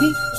你。